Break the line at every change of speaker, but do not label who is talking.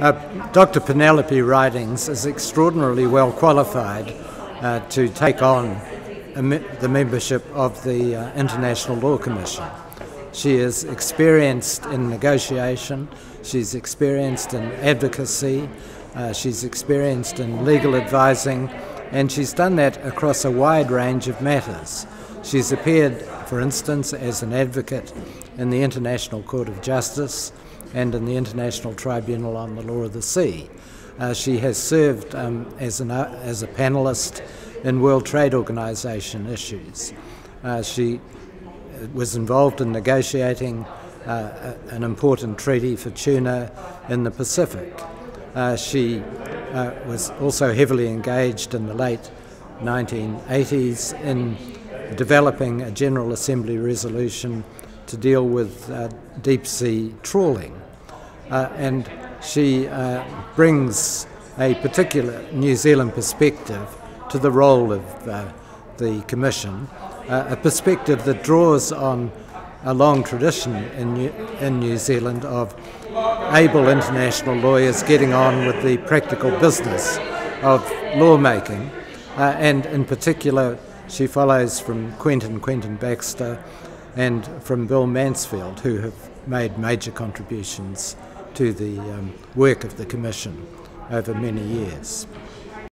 Uh, Dr. Penelope Ridings is extraordinarily well qualified uh, to take on the membership of the uh, International Law Commission. She is experienced in negotiation, she's experienced in advocacy, uh, she's experienced in legal advising, and she's done that across a wide range of matters. She's appeared, for instance, as an advocate in the International Court of Justice and in the International Tribunal on the Law of the Sea. Uh, she has served um, as, an, uh, as a panelist in World Trade Organization issues. Uh, she was involved in negotiating uh, an important treaty for tuna in the Pacific. Uh, she uh, was also heavily engaged in the late 1980s in developing a General Assembly resolution to deal with uh, deep sea trawling. Uh, and she uh, brings a particular New Zealand perspective to the role of uh, the Commission, a perspective that draws on a long tradition in New, in New Zealand of able international lawyers getting on with the practical business of lawmaking, uh, and in particular, she follows from Quentin Quentin Baxter and from Bill Mansfield, who have made major contributions to the um, work of the Commission over many years.